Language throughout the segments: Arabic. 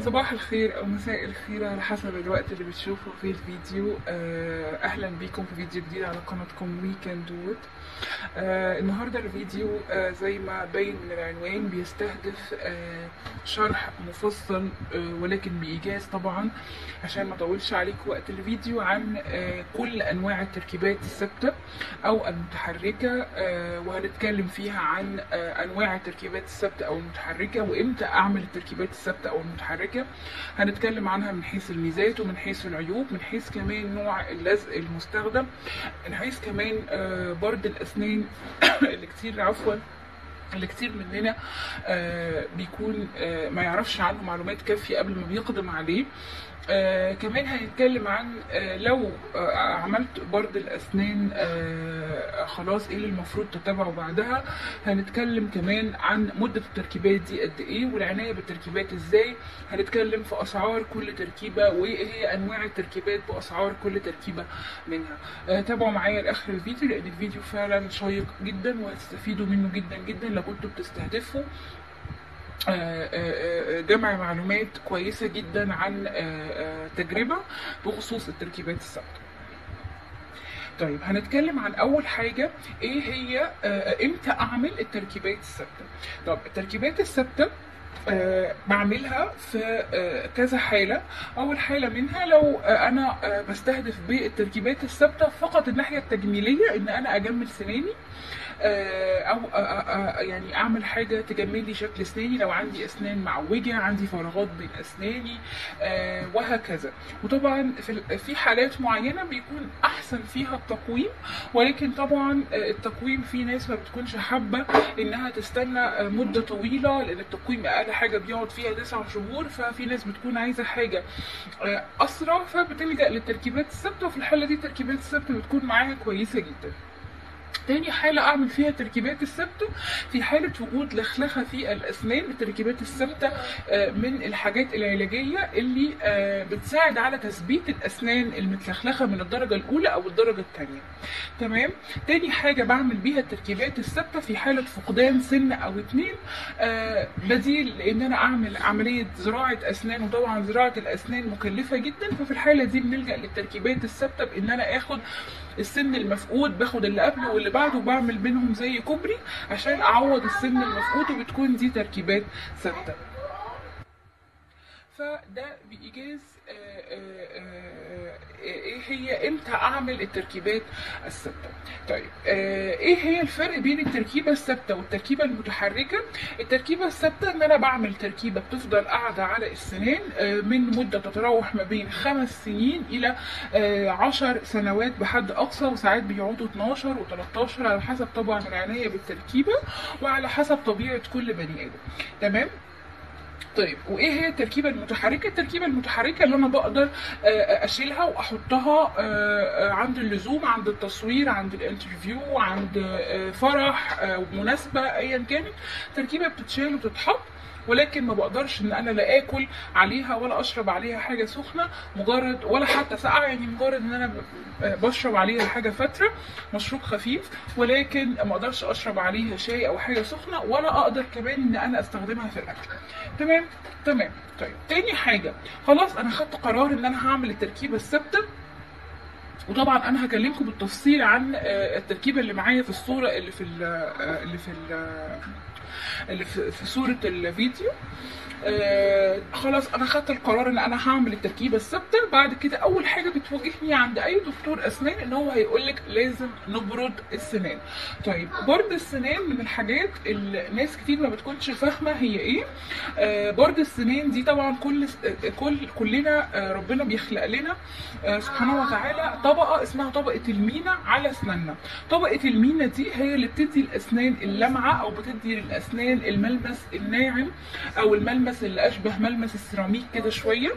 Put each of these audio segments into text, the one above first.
صباح الخير أو مساء الخير على حسب الوقت اللي بتشوفوا فيه الفيديو. آه، أهلا بيكم في فيديو جديد على قناتكم weekend وود. آه، النهارده الفيديو آه، زي ما باين من العنوان بيستهدف شرح مفصل ولكن بإيجاز طبعا عشان ما اطولش عليكم وقت الفيديو عن كل أنواع التركيبات الثابتة أو المتحركة. وهنتكلم فيها عن أنواع التركيبات الثابتة أو المتحركة وإمتى أعمل التركيبات الثابتة أو المتحركة. هنتكلم عنها من حيث الميزات ومن حيث العيوب من حيث كمان نوع اللزق المستخدم من حيث كمان آه، برد الأسنان اللي كتير عفوا اللي كتير مننا آه، بيكون آه، ما يعرفش عنه معلومات كافية قبل ما بيقدم عليه. آه كمان هنتكلم عن آه لو آه عملت برد الأسنان خلاص إيه اللي المفروض تتابعه بعدها. هنتكلم كمان عن مدة التركيبات دي قد إيه والعناية بالتركيبات إزاي. هنتكلم في أسعار كل تركيبة وإيه هي أنواع التركيبات بأسعار كل تركيبة منها. تابعوا معايا لآخر الفيديو لأن الفيديو فعلا شيق جدا وهتستفيدوا منه جدا جدا. لو كنتوا بتستهدفوا جمع معلومات كويسة جدا عن آه، آه، تجربة بخصوص التركيبات الثابتة. طيب هنتكلم عن أول حاجة إيه هي آه، إمتى أعمل التركيبات الثابتة؟ طب التركيبات الثابتة آه، بعملها في آه، كذا حالة. أول حالة منها لو آه، أنا آه، بستهدف بالتركيبات الثابتة فقط الناحية التجميلية إن أنا أجمل سناني آه، أو آه، آه، آه، يعني أعمل حاجة تجمل لي شكل أسناني. لو عندي أسنان معوجة عندي فراغات بين أسناني آه، وهكذا. وطبعا في ال- في حالات معينة بيكون أحسن فيها التقويم ولكن طبعا آه، التقويم في ناس ما بتكونش حابة إنها تستنى آه، مدة طويلة لأن التقويم أقل حاجة بيقعد فيها تسع شهور. ففي ناس بتكون عايزة حاجة آه، أسرع فبتلجأ للتركيبات الثابتة. وفي الحالة دي التركيبات الثابتة بتكون معاها كويسة جدا. تاني حالة أعمل فيها التركيبات الثابتة في حالة وجود لخلخة في الأسنان التركيبات الثابتة آه، من الحاجات العلاجية اللي آه، بتساعد على تثبيت الأسنان المتلخلخة من الدرجة الأولى أو الدرجة الثانية تمام؟ تاني حاجة بعمل بيها التركيبات الثابتة في حالة فقدان سن أو اتنين آه، بديل لأن أنا أعمل عملية زراعة أسنان. وطبعا زراعة الأسنان مكلفة جدا ففي الحالة دي بنلجأ للتركيبات الثابتة بإن أنا آخد السن المفقود باخد اللي قبله واللي بعده بعمل بينهم زي كوبري عشان أعوض السن المفقود وبتكون دي تركيبات ثابتة. فده بإيجاز آه، آه، آه، إيه هي إمتى اعمل التركيبات الثابتة؟ طيب آه، إيه هي الفرق بين التركيبة الثابتة والتركيبة المتحركة؟ التركيبة الثابتة ان أنا بعمل تركيبة بتفضل قاعدة على السنان آه، من مدة تتراوح ما بين خمس سنين إلى آه، عشر سنوات بحد أقصى وساعات بيقعدوا 12 و13 على حسب طبعا العناية بالتركيبة وعلى حسب طبيعة كل بني آدم. تمام؟ طيب وإيه هي التركيبة المتحركة؟ التركيبة المتحركة اللي أنا بقدر آه، أشيلها وأحطها آه، آه، عند اللزوم عند التصوير عند الانترفيو عند آه، فرح آه، مناسبة ايا كانت. تركيبة بتتشال وتتحط. ولكن ما بقدرش إن أنا لا آكل عليها ولا أشرب عليها حاجة سخنة مجرد ولا حتى ساقعة يعني مجرد إن أنا آه، بشرب عليها حاجة فترة مشروب خفيف ولكن ما أقدرش أشرب عليها شاي أو حاجة سخنة ولا أقدر كمان إن أنا أستخدمها في الأكل. تمام؟ تمام. طيب تاني حاجة خلاص أنا خدت قرار إن أنا هعمل التركيبة الثابتة. وطبعا أنا هكلمكم بالتفصيل عن آه، التركيبة اللي معايا في الصورة اللي في ال- آه، اللي في ال- اللي في صورة الفيديو. آه خلاص أنا خدت القرار إن أنا هعمل التركيبه الثابته بعد كده أول حاجة بتواجهني عند أي دكتور أسنان إن هو هيقول لك لازم نبرد السنان. طيب برد السنان من الحاجات اللي ناس كتير ما بتكونش فاهمة هي إيه. آه برد السنان دي طبعا كل آه، كل كلنا ربنا بيخلق لنا سبحانه وتعالى طبقة اسمها طبقة المينا على أسناننا. طبقة المينا دي هي اللي بتدي الأسنان اللمعة أو بتدي للأسنان الملمس الناعم أو الملمس اللي اشبه ملمس السيراميك كده شوية.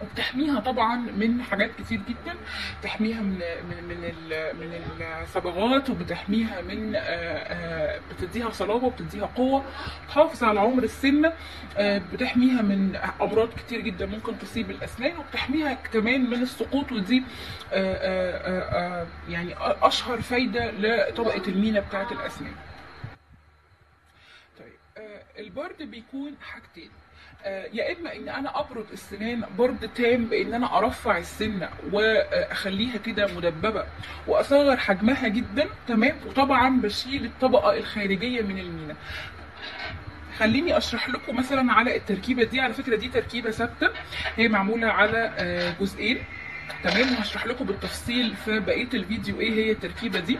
وبتحميها طبعا من حاجات كتير جدا. بتحميها من من من من الصبغات وبتحميها من آه، آه، بتديها صلابة وبتديها قوة. بتحافظ على عمر السن. آه، بتحميها من أمراض كتير جدا ممكن تصيب الأسنان. وبتحميها كمان من السقوط ودي يعني أشهر فايدة لطبقة المينا بتاعة الأسنان. البرد بيكون حاجتين. آه، يا إما إن أنا أبرد السنان برد تام بإن أنا أرفع السنة وأخليها كده مدببة وأصغر حجمها جدا تمام؟ وطبعا بشيل الطبقة الخارجية من المينا. خليني أشرح لكم مثلا على التركيبة دي. على فكرة دي تركيبة ثابتة. هي معمولة على آه، جزئين. تمام وهشرح لكم بالتفصيل في بقية الفيديو إيه هي التركيبة دي.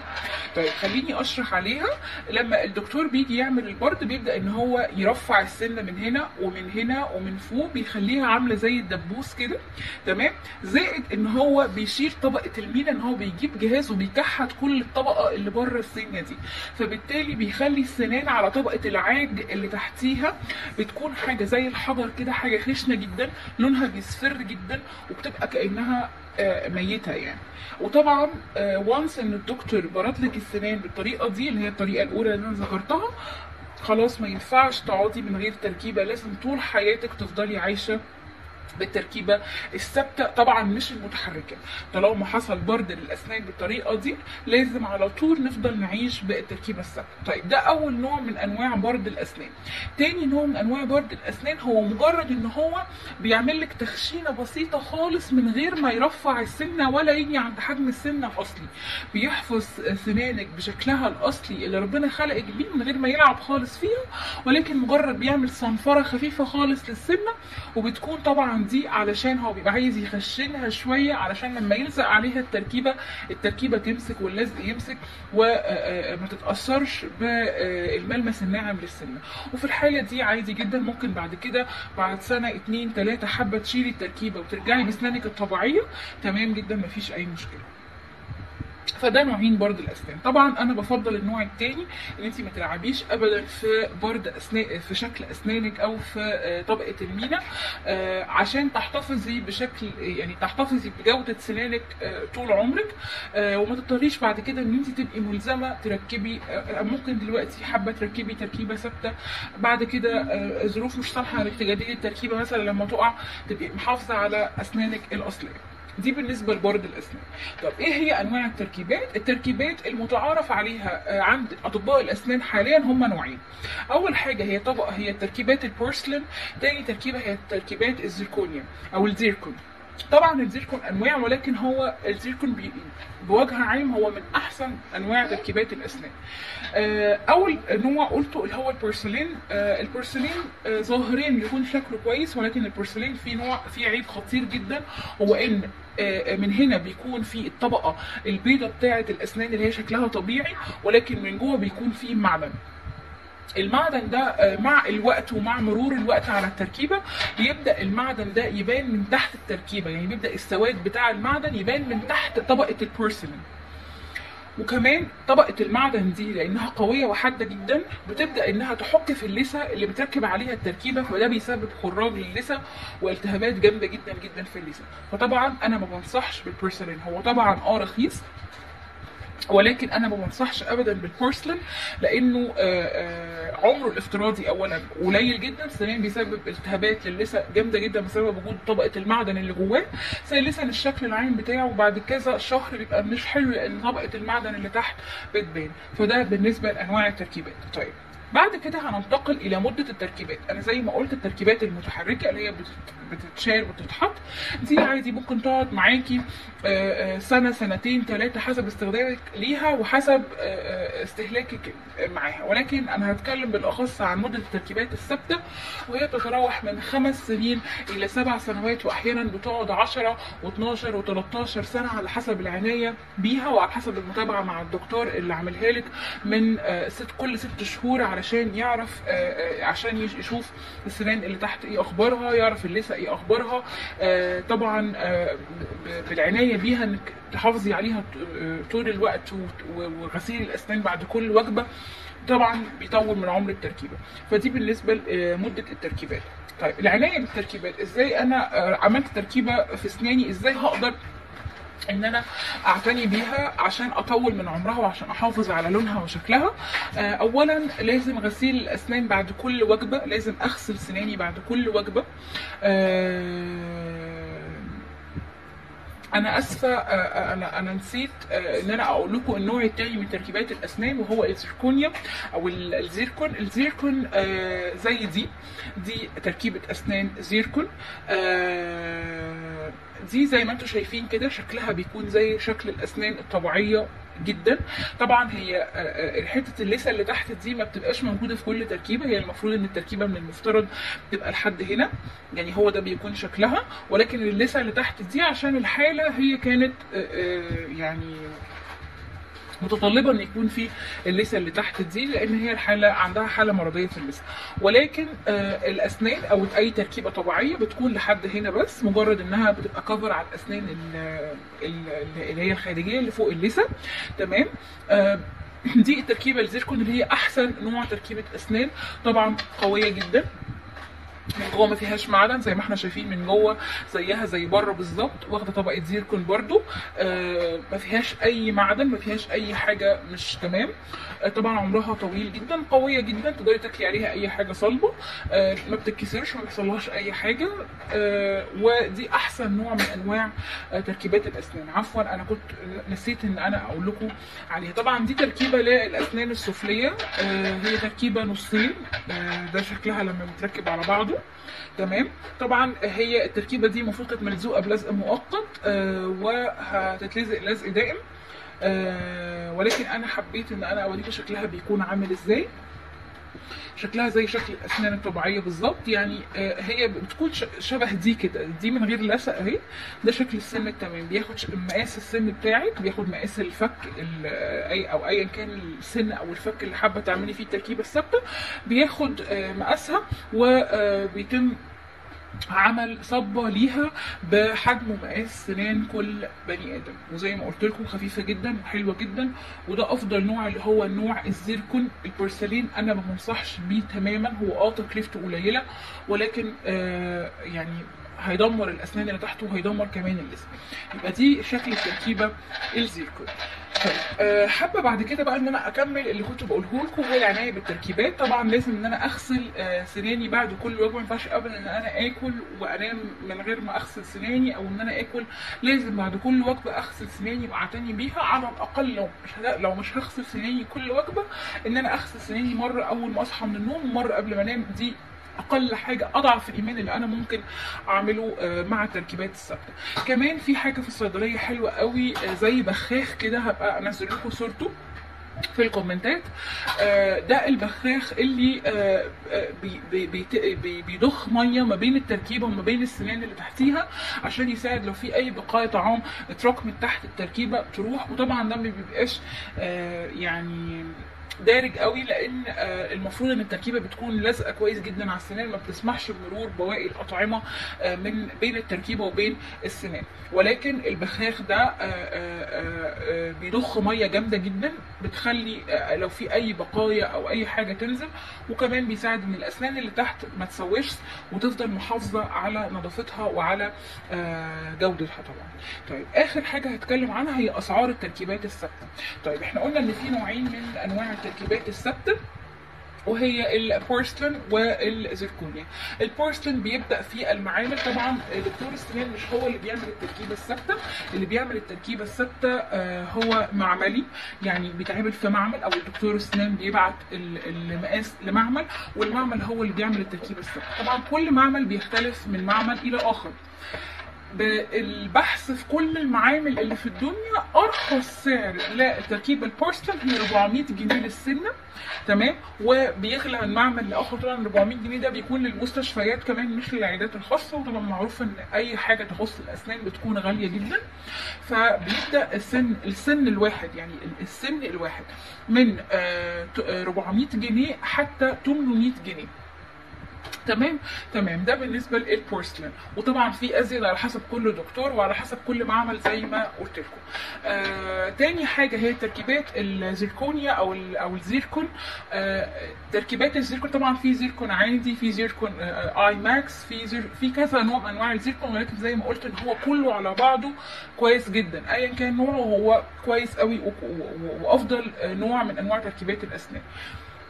طيب خليني أشرح عليها. لما الدكتور بيجي يعمل البرد بيبدأ إن هو يرفع السنة من هنا ومن هنا ومن فوق بيخليها عاملة زي الدبوس كده. تمام؟ زائد إن هو بيشيل طبقة المينا إن هو بيجيب جهاز وبيكحت كل الطبقة اللي بره السنة دي. فبالتالي بيخلي السنان على طبقة العاج اللي تحتيها بتكون حاجة زي الحجر كده حاجة خشنة جدا لونها بيصفر جدا وبتبقى كأنها ميتة يعني. وطبعا وانس إن الدكتور برد لك السنان بالطريقة دي اللي هي الطريقة الأولى اللي أنا ذكرتها خلاص ما ينفعش تقعدي من غير تركيبة لازم طول حياتك تفضلي عايشة بالتركيبة الثابتة. طبعا مش المتحركة. طالما حصل برد للأسنان بالطريقة دي لازم على طول نفضل نعيش بالتركيبة الثابتة. طيب ده أول نوع من أنواع برد الأسنان. تاني نوع من أنواع برد الأسنان هو مجرد إن هو بيعمل لك تخشينة بسيطة خالص من غير ما يرفع السنة ولا يجي عند حجم السنة الأصلي. بيحفظ سنانك بشكلها الأصلي اللي ربنا خلقك بيه من غير ما يلعب خالص فيها ولكن مجرد بيعمل صنفرة خفيفة خالص للسنه وبتكون طبعا دي علشان هو بيبقى عايز يخشنها شوية علشان لما يلزق عليها التركيبة التركيبة تمسك واللزق يمسك وما تتأثرش بالملمس الناعم للسنه وفي الحالة دي عادي جدا ممكن بعد كده بعد سنة اتنين تلاتة حابة تشيلي التركيبة وترجعي بسنانك الطبيعية تمام جدا مفيش أي مشكلة. فده نوعين برد الأسنان. طبعا أنا بفضل النوع الثاني إن انت ما تلعبيش ابدا في برد أسنان في شكل أسنانك أو في آه، طبقة المينا آه، عشان تحتفظي بشكل يعني تحتفظي بجودة سنانك آه، طول عمرك وما تضطريش بعد كده إن انت تبقي ملزمة تركبي ممكن دلوقتي حابة تركبي تركيبة ثابتة بعد كده ظروف مش سامحه انك تجددي التركيبة مثلا لما تقع تبقي محافظة على أسنانك الأصلية. دي بالنسبة لبرد الاسنان طب إيه هي أنواع التركيبات؟ التركيبات المتعارف عليها آه، عند أطباء الأسنان حاليا هم نوعين. أول حاجة هي طبقه هي تركيبات البورسلين تاني تركيبة هي تركيبات الزيركونيوم أو الزيركون. طبعا الزيركون أنواع ولكن هو الزيركون بوجه عام هو من أحسن أنواع تركيبات الأسنان. آه، أول نوع قلته اللي هو البورسلين. آه، البورسلين آه، ظاهريا بيكون شكله كويس ولكن البورسلين فيه نوع فيه عيب خطير جدا هو إن من هنا بيكون في الطبقة البيضة بتاعة الأسنان اللي هي شكلها طبيعي ولكن من جوه بيكون فيه معدن. المعدن ده آه، مع الوقت ومع مرور الوقت على التركيبة بيبدأ المعدن ده يبان من تحت التركيبة. يعني بيبدأ السواد بتاع المعدن يبان من تحت طبقة البورسلين. وكمان طبقة المعدن دي لأنها قوية وحادة جدا بتبدأ إنها تحك في اللثة اللي بتركب عليها التركيبة فده بيسبب خراج للثة والتهابات جامدة جدا جدا في اللثة. فطبعا أنا ما بنصحش بالبورسلين هو طبعا آه رخيص. ولكن أنا ما بنصحش ابدا بالبورسلين لأنه آه، آه، عمره الافتراضي اولا قليل جدا ثانيا بيسبب التهابات للثه جامدة جدا بسبب وجود طبقة المعدن اللي جواه ثالثا الشكل العام بتاعه بعد كذا شهر بيبقى مش حلو لأن طبقة المعدن اللي تحت بتبان. فده بالنسبة لأنواع التركيبات. طيب. بعد كده هننتقل إلى مدة التركيبات. أنا زي ما قلت التركيبات المتحركة اللي هي بتت- بتتشال وتتحط دي عادي ممكن تقعد معاكي آه، آه، سنة سنتين ثلاثة حسب استخدامك ليها وحسب آه، استهلاكك معاها. ولكن أنا هتكلم بالأخص عن مدة التركيبات الثابتة وهي بتتراوح من خمس سنين إلى سبع سنوات واحيانا بتقعد 10 و12 و13 سنة على حسب العناية بيها وعلى حسب المتابعة مع الدكتور اللي عاملها لك من كل ست شهور علشان يعرف آه، آه، عشان يش- يشوف السنان اللي تحت إيه اخبارها يعرف اللثه إيه اخبارها. آه، طبعا بالعناية بيها انك تحافظي عليها طول الوقت وغسيل الأسنان بعد كل وجبة طبعا بيطول من عمر التركيبة. فدي بالنسبة لمده التركيبات. طيب العناية بالتركيبات إزاي أنا عملت تركيبة في اسناني إزاي هقدر ان أنا اعتني بيها عشان اطول من عمرها وعشان احافظ على لونها وشكلها. آه، اولا لازم غسيل الأسنان بعد كل وجبة لازم أغسل سناني بعد كل وجبة. آه، أنا آسفة آه، أنا أنا نسيت إن أنا أقول لكم النوع التاني من تركيبات الأسنان وهو الزيركونيوم أو ال- الزيركون. الزيركون زي دي دي تركيبة أسنان زيركون. دي زي ما أنتم شايفين كده شكلها بيكون زي شكل الأسنان الطبيعية جدا. طبعا هي آه، آه، حتة اللثة اللي تحت دي ما بتبقاش موجودة في كل تركيبة. هي المفروض إن التركيبة من المفترض تبقى لحد هنا. يعني هو ده بيكون شكلها. ولكن اللثة اللي تحت دي عشان الحالة هي كانت آه، يعني متطلبة إن يكون في اللثه اللي تحت دي لأن هي الحالة عندها حالة مرضية في اللثه ولكن آه الأسنان أو أي تركيبة طبيعية بتكون لحد هنا بس مجرد إنها بتبقى كفر على الأسنان ال- ال- اللي هي الخارجية اللي فوق اللثه تمام؟ آه دي التركيبة الزيركون اللي هي أحسن نوع تركيبة أسنان طبعا قوية جدا. من جوه ما فيهاش معدن زي ما إحنا شايفين من جوه زيها زي بره بالظبط واخده طبقة زيركون برضو. آه ما فيهاش أي معدن ما فيهاش أي حاجة مش تمام. آه طبعا عمرها طويل جدا قوية جدا تقدري تاكلي عليها أي حاجة صلبة. آه ما بتتكسرش ما بيحصلهاش أي حاجة. ودي أحسن نوع من أنواع تركيبات الأسنان. عفوا أنا كنت نسيت إن أنا أقول لكم عليها. طبعا دي تركيبة للأسنان السفلية. هي تركيبة نصين. ده شكلها لما بتركب على بعضه. تمام؟ طبعا هي التركيبة دي المفروض كانت ملزوقه بلزق مؤقت آه وهتتلزق لزق دائم آه ولكن أنا حبيت إن أنا أوريكم شكلها بيكون عامل إزاي. شكلها زي شكل الأسنان الطبيعية بالظبط يعني آه، هي بتكون شبه دي كده. دي من غير لثه أهي. ده شكل السن التمام. بياخد مقاس السن بتاعك بياخد مقاس الفك ال- آه، اي أو ايا كان السن أو الفك اللي حابة تعملي فيه التركيبة الثابتة. بياخد آه، مقاسها وبيتم عمل صبة ليها بحجم ومقاس سنان كل بني آدم. وزي ما قلت لكم خفيفة جدا وحلوة جدا وده أفضل نوع اللي هو النوع الزيركون البورسلين. أنا ما بنصحش بيه تماما هو آه تكلفته قليلة ولكن آه يعني هيدمر الأسنان اللي تحته وهيدمر كمان اللثه يبقى دي شكل التركيبة الزيركون طيب آه، حابة بعد كده بقى إن أنا أكمل اللي كنت بقوله لكم هو العناية بالتركيبات. طبعا لازم إن أنا أغسل آه، سناني بعد كل وجبة. ما ينفعش ابدا إن أنا آكل وأنام من غير ما أغسل سناني أو إن أنا آكل. لازم بعد كل وجبة أغسل سناني وأعتني بيها. على الأقل لو مش لو مش هغسل سناني كل وجبة إن أنا أغسل سناني مرة أول ما أصحى من النوم ومرة قبل ما أنام. دي أقل حاجة أضعف الايمان اللي أنا ممكن أعمله آه، مع التركيبات الثابته كمان في حاجة في الصيدلية حلوة قوي آه، زي بخاخ كده هبقى انزل لكم صورته في الكومنتات. آه، ده البخاخ اللي بيضخ مية ما بين التركيبة وما بين السنان اللي تحتيها عشان يساعد لو في أي بقايا طعام اتراكمت تحت التركيبة تروح. وطبعا ده ما بيبقاش يعني دارج قوي لأن آه، المفروض إن التركيبة بتكون لازقة كويس جدا على السنان ما بتسمحش بمرور بواقي الأطعمة آه، من بين التركيبة وبين السنان. ولكن البخاخ ده آه، بيضخ مية جامدة جدا بتخلي لو في أي بقايا أو أي حاجة تنزل وكمان بيساعد إن الأسنان اللي تحت ما تسويش وتفضل محافظة على نظافتها وعلى جودتها طبعا. طيب آخر حاجة هتكلم عنها هي أسعار التركيبات الثابتة. طيب إحنا قلنا إن في نوعين من أنواع التركيبات الثابته وهي البورسلين والزركونيا البورسلين بيبدأ في المعامل. طبعا دكتور السنان مش هو اللي بيعمل التركيبة الثابته اللي بيعمل التركيبة الثابته آه، هو معملي. يعني بيتعمل في معمل أو الدكتور السنان بيبعت ال- المقاس لمعمل والمعمل هو اللي بيعمل التركيبة الثابته طبعا كل معمل بيختلف من معمل إلى آخر. بالبحث في كل المعامل اللي في الدنيا ارخص سعر لتركيب البورسلين هي 400 جنيه للسنه تمام؟ وبيغلى من معمل لأخر طبعا 400 جنيه. ده بيكون للمستشفيات كمان مش للعيادات الخاصة. وطبعا معروف إن أي حاجة تخص الأسنان بتكون غالية جدا. فبيبدأ السن السن الواحد يعني السن الواحد من آه، ت- آه، 400 جنيه حتى 800 جنيه. تمام؟ تمام. ده بالنسبة للبورسلين وطبعا في أزيد على حسب كل دكتور وعلى حسب كل معمل زي ما قلت لكم. آه تاني حاجة هي تركيبات الزيركونيا أو أو الزيركون. آه تركيبات الزيركون طبعا في زيركون عادي في زيركون آه آي ماكس في زير في كذا نوع من أنواع الزيركون ولكن زي ما قلت إن هو كله على بعضه كويس جدا. ايا كان نوعه هو كويس قوي وأفضل آه، نوع من أنواع تركيبات الأسنان.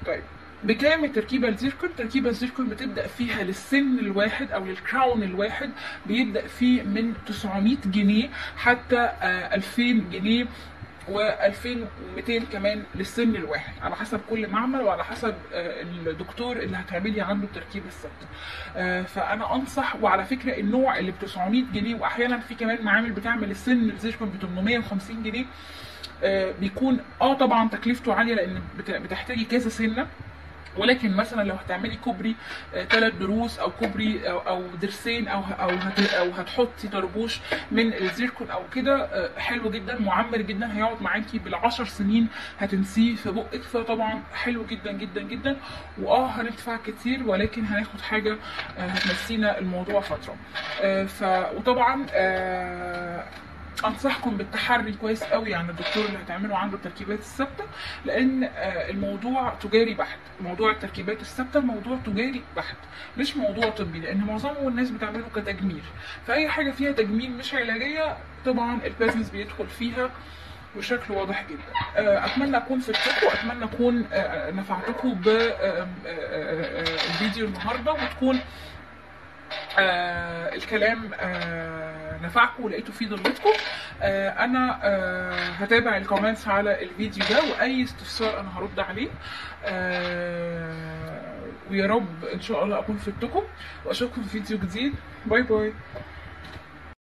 طيب. بكام التركيبة الزيركون التركيبه الزيركون بتبدأ فيها للسن الواحد أو للكراون الواحد بيبدأ فيه من 900 جنيه حتى آه، 2000 جنيه و2200 كمان للسن الواحد على حسب كل معمل وعلى حسب آه، الدكتور اللي هتعملي عنده التركيبة الثابتة. آه، فأنا أنصح وعلى فكرة النوع اللي ب 900 جنيه وأحيانا في كمان معامل بتعمل السن الزيركون ب 850 جنيه آه، بيكون آه طبعا تكلفته عالية لأن بت- بتحتاجي كذا سنة. ولكن مثلا لو هتعملي كوبري ثلاث دروس أو كوبري أو, أو درسين أو أو أو هتحطي طربوش من الزيركون أو كده آه، حلو جدا معمر جدا هيقعد معاكي بالعشر سنين هتنسيه في بقك فطبعا حلو جدا جدا جدا. وآه هندفع كتير ولكن هناخد حاجة آه، هتنسينا الموضوع فترة. آه، ف وطبعا آه، أنصحكم بالتحري كويس قوي عن الدكتور اللي هتعملوا عنده التركيبات الثابتة لأن آه، الموضوع تجاري بحت. موضوع التركيبات الثابتة موضوع تجاري بحت مش موضوع طبي لأن معظمه الناس بتعمله كتجميل. فأي حاجة فيها تجميل مش علاجية طبعا البيزنس بيدخل فيها بشكل واضح جدا. آه، أتمنى أكون فدتكم وأتمنى أكون آه، نفعتكم بالفيديو النهارده وتكون الكلام نفعكم ولقيتوا فيه ضالتكم آه أنا آه هتابع ال comments على الفيديو ده وأي استفسار أنا هرد عليه. آه ويا رب إن شاء الله أكون فدتكم وأشوفكم في فيديو جديد. bye bye.